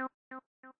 you